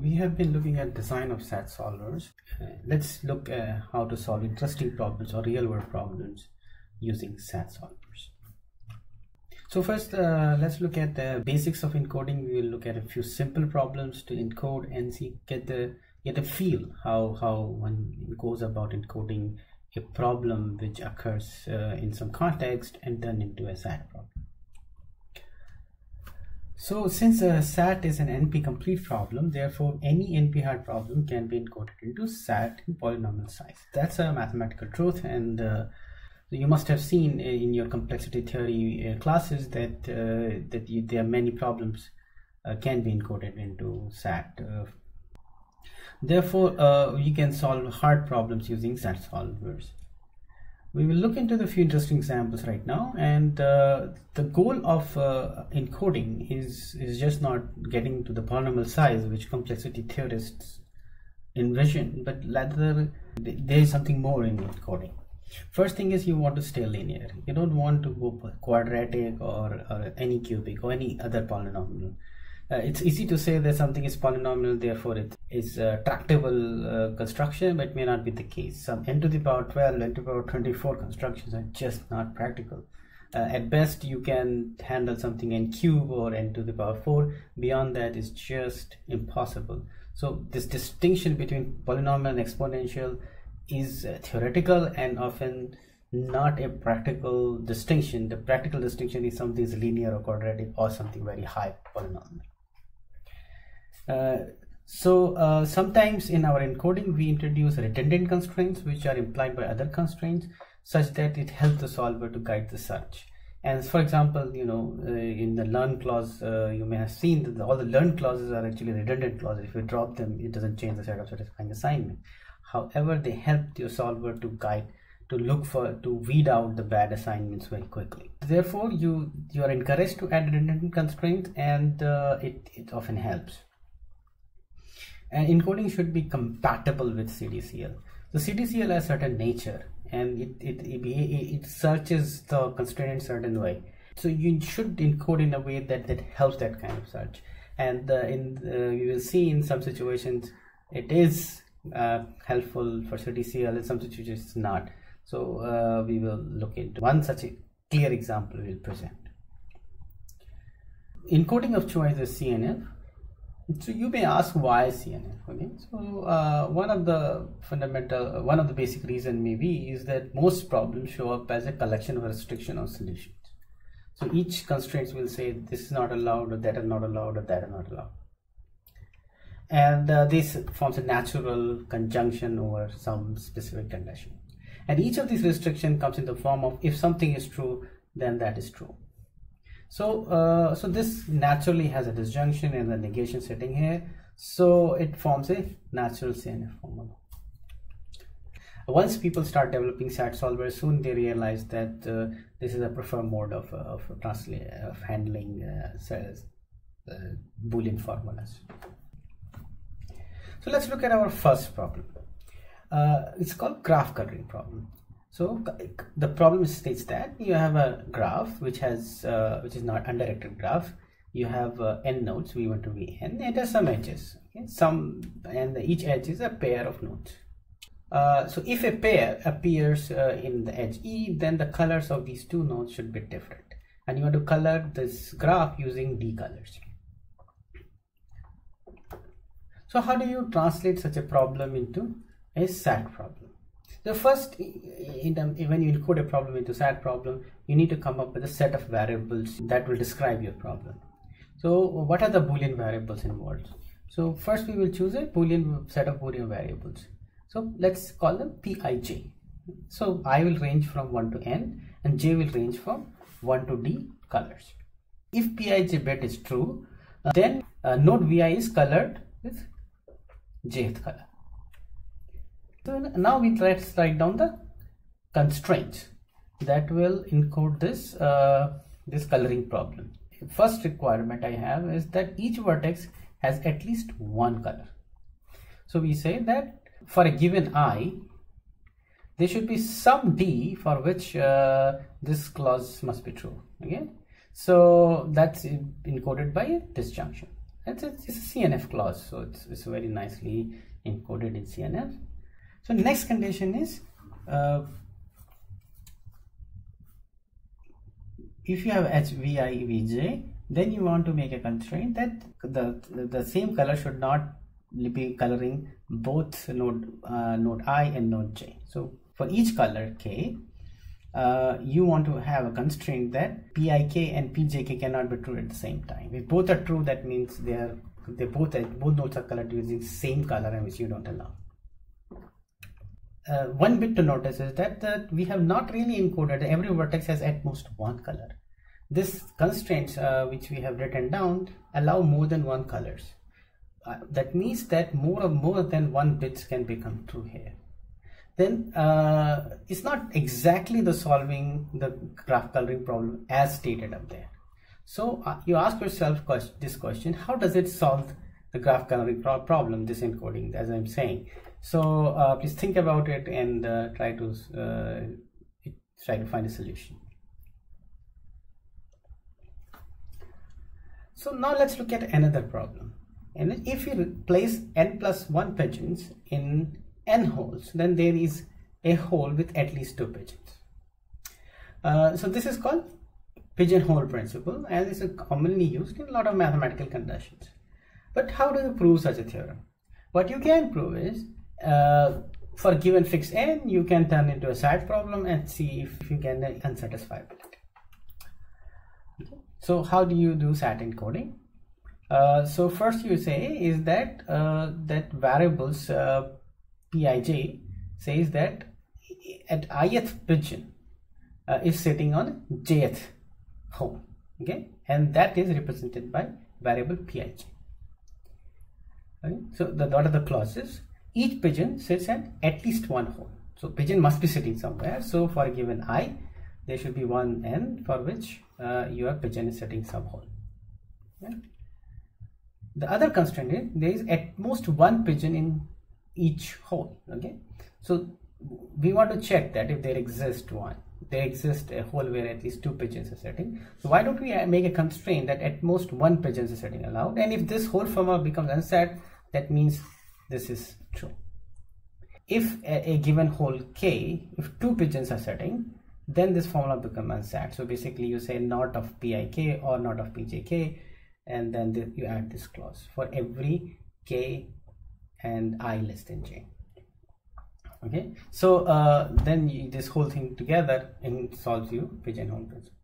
We have been looking at design of SAT solvers. Uh, let's look at how to solve interesting problems or real world problems using SAT solvers. So first, uh, let's look at the basics of encoding. We will look at a few simple problems to encode and see get the get a feel how how one goes about encoding a problem which occurs uh, in some context and turn into a SAT problem. So since a SAT is an NP complete problem, therefore any NP hard problem can be encoded into SAT in polynomial size. That's a mathematical truth and uh, you must have seen in your complexity theory uh, classes that uh, that you, there are many problems uh, can be encoded into SAT. Uh, therefore, uh, you can solve hard problems using SAT solvers we will look into the few interesting examples right now and uh, the goal of uh, encoding is is just not getting to the polynomial size which complexity theorists envision but rather there is something more in encoding. First thing is you want to stay linear. You don't want to go quadratic or, or any cubic or any other polynomial uh, it's easy to say that something is polynomial therefore it is a tractable uh, construction but may not be the case. Some n to the power 12 n to the power 24 constructions are just not practical. Uh, at best you can handle something n cube or n to the power 4 beyond that is just impossible. So this distinction between polynomial and exponential is uh, theoretical and often not a practical distinction. The practical distinction is something is linear or quadratic or something very high polynomial. uh, so uh, sometimes in our encoding we introduce redundant constraints which are implied by other constraints such that it helps the solver to guide the search. And for example, you know, uh, in the learn clause, uh, you may have seen that all the learn clauses are actually redundant clauses. If you drop them, it doesn't change the set of satisfying assignment. However, they help your solver to guide, to look for, to weed out the bad assignments very quickly. Therefore, you you are encouraged to add redundant constraints, and uh, it it often helps and encoding should be compatible with CDCL. So CDCL has certain nature and it, it, it, it searches the constraint in certain way. So you should encode in a way that, that helps that kind of search. And uh, in uh, you will see in some situations it is uh, helpful for CDCL, in some situations it's not. So uh, we will look into one such a clear example we will present. Encoding of choice is CNF so you may ask why CNF. Okay, so uh, one of the fundamental, one of the basic reason maybe is that most problems show up as a collection of restriction or solutions. So each constraints will say this is not allowed, or that is not allowed, or that is not allowed. And uh, this forms a natural conjunction over some specific condition. And each of these restriction comes in the form of if something is true, then that is true. So, uh, so this naturally has a disjunction and the negation setting here. So it forms a natural CNF formula. Once people start developing SAT solvers, soon they realize that uh, this is a preferred mode of, of, of handling uh, uh, Boolean formulas. So let's look at our first problem. Uh, it's called graph coloring problem. So the problem states that you have a graph which has uh, which is not undirected graph. You have uh, n nodes v1 to vn. It has some edges. Okay? Some and each edge is a pair of nodes. Uh, so if a pair appears uh, in the edge E, then the colors of these two nodes should be different. And you want to color this graph using D colors. So how do you translate such a problem into a SAT problem? The first, the, when you encode a problem into SAT problem, you need to come up with a set of variables that will describe your problem. So what are the Boolean variables involved? So first we will choose a Boolean set of Boolean variables. So let's call them Pij. So I will range from 1 to n and j will range from 1 to d colors. If Pij bit is true, uh, then uh, node Vi is colored with jth color. So now we let's write down the constraints that will encode this uh, this coloring problem. First requirement I have is that each vertex has at least one color. So we say that for a given i, there should be some d for which uh, this clause must be true. Okay, so that's encoded by a disjunction. it's a, it's a CNF clause, so it's, it's very nicely encoded in CNF. So next condition is uh, if you have HVI VJ, then you want to make a constraint that the, the same color should not be coloring both node uh, node i and node j. So for each color k uh, you want to have a constraint that pik and pjk cannot be true at the same time. If both are true that means they are they both both nodes are colored using same color which you don't allow uh, one bit to notice is that, that we have not really encoded every vertex has at most one color. This constraints uh, which we have written down allow more than one colors. Uh, that means that more and more than one bits can become true here. Then uh, it's not exactly the solving the graph coloring problem as stated up there. So uh, you ask yourself this question how does it solve the graph coloring pro problem this encoding as i'm saying so uh, please think about it and uh, try to try to find a solution so now let's look at another problem and if you place n plus 1 pigeons in n holes, then there is a hole with at least two pigeons. Uh, so this is called pigeonhole principle and is commonly used in a lot of mathematical conditions. But how do you prove such a theorem? What you can prove is uh, for given fixed n, you can turn into a SAT problem and see if you can unsatisfied with it. So how do you do SAT encoding? Uh, so first you say is that uh, that variables uh, pij says that at ith pigeon uh, is sitting on jth home okay and that is represented by variable pij okay so the what are the clauses each pigeon sits at at least one hole. So pigeon must be sitting somewhere. So for a given i there should be one n for which uh, your pigeon is sitting some hole. The other constraint is there is at most one pigeon in each hole. Okay. So we want to check that if there exists one. There exists a hole where at least two pigeons are sitting. So why don't we make a constraint that at most one pigeon is sitting allowed? And if this whole formula becomes unsat that means this is true. If a, a given hole k if two pigeons are sitting then this formula becomes unsat so basically you say not of pik or not of pjk and then the, you add this clause for every k and i less than j. Okay? So uh, then you, this whole thing together solves you pigeonhole principle